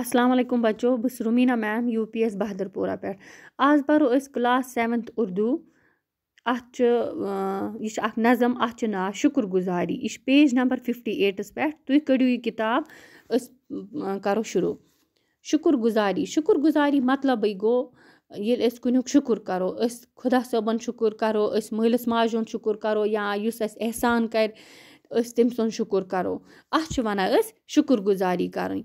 असलम बच्चों बस Rumeena ma'am U P S Bahadurpora पे आज पो क्लास सेवनथ उर्दू। अः यह नज़म अ ना शुक्र गुजारी यह पेज नंबर फिफ्टी एटस पे तु कड़ यह किताब करो शुरू। शुक्र गुजारी शुक्र गुजारी मतलब गो ये कुनुक शुक्र करो खुदा सोबन शुक्र करो, इस मलिस माज शुक्र करो, या एहसान कर तम सुन शुक्र करो। अ वन शुक्र गुजारी करनी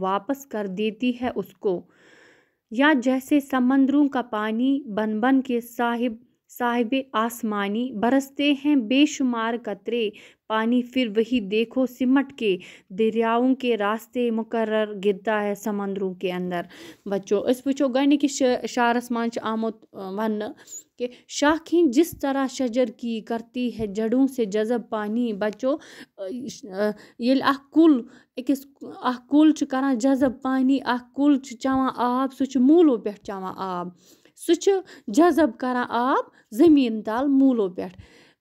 वापस कर देती है उसको या जैसे समंदरों का पानी बन बन के साहिब साहिब आसमानी, बरसते हैं बेशुमार कतरे पानी फिर वही देखो सिमट के। दरियाओं के रास्ते मुकर गिरता है समंदरों के अंदर। बच्चों, इस वो गंडकिस शारस मं आमुत वन के शाखें जिस तरह शजर की करती है जड़ों से जजब पानी। बच्चों ये कुल अकिस कुल करान जजब पानी कुल चवान आब सह मूलों पे चवान आब। सह जजब करान आब, ज़मीन तल मूलों पे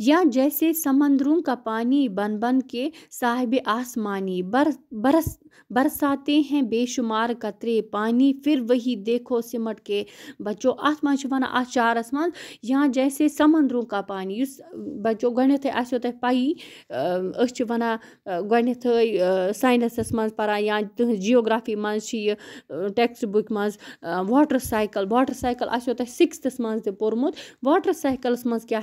या जैसे समंदरों का पानी बन बन के साहिब आसमानी बर, बरस, बरसाते हैं बेशुमार कतरे, पानी फिर वही देखो सिमट के। बच्चों, आसमान मज वन अत शारस या जैसे समंदरों का पानी। उस, बच्चो, गणित आसो तक पाई, अ वन गणित साइनसस मन पा या तो तुज जियोग्राफी मज टेक्स्ट बुक मज वाटर साइकिल। वाटर साइकिल आसो तक सिक्स्थस मज तोर्मुत वाटर साइकिलस मज क्या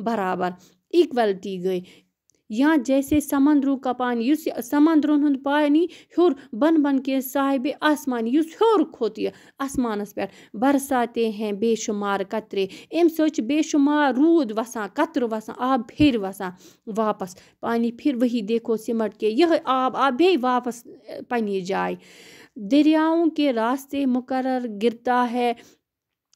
बराबर। इक्वलिटी गई। यहाँ जैसे समंदरू कपान युस समंदर हुंद पानी हर बन बन के साहिब आसमान युस हूर खोत यह आसमानस पे बरसाते हैं बेशुमार कतरे। अम सेशुमार रूद वसान कतर वसान आब फिर वसान वापस पानी फिर वही देखो सिमट के, यह आब आब बे वापस पनी जाए। दरियाओं के रास्ते मुकर गिरता है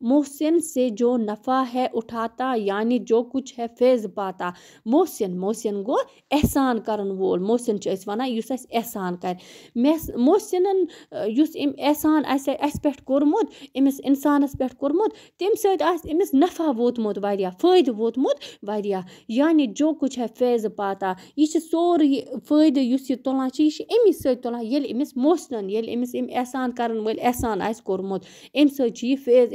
मोहसिन से जो नफ़ा है उठाता, यानी जो कुछ है फैज़ पाता मोहसिन मोहसिन गो एहसान कर वो मोहसिन चे वनान एहसान कर। मोहसिनन, यूस एहसान आसे अस पेट कोरमुत इमिस इंसानस पेट कोरमुत तिम सैत नफ़ा वोतमुत वारिया फायद वोतमुत वारिया यानी जो कुछ है फैज़ पाता यी छ सोरी फायद यूस यी तोला छ यी छ इमि सैत एहसान कर वोल एहसान आस कोरमुत इम सैत छ यी फैज़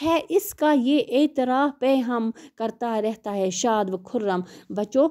है इसका ये एतराफ़ पैहम करता रहता है शाद व खुर्रम बच्चो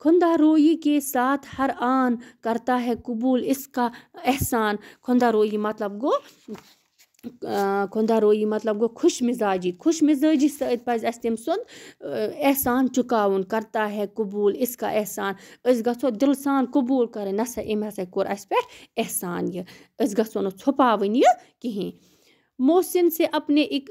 खुदा रोई के साथ हर आन करता है कबूल, इसका एहसान। खुदा रोई मतलब गो खुदा रोई मतलब गो खुश मिजाजी। खुश मिजाजी सज तम सुंद एहसान चुकावन करता है कबूल, इसका एहसान। गो दिल सान कबूल करें, ना सा अमे हसा कोर अस पे एहसान यह गो नुपावन यह कहें मोहसिन से अपने एक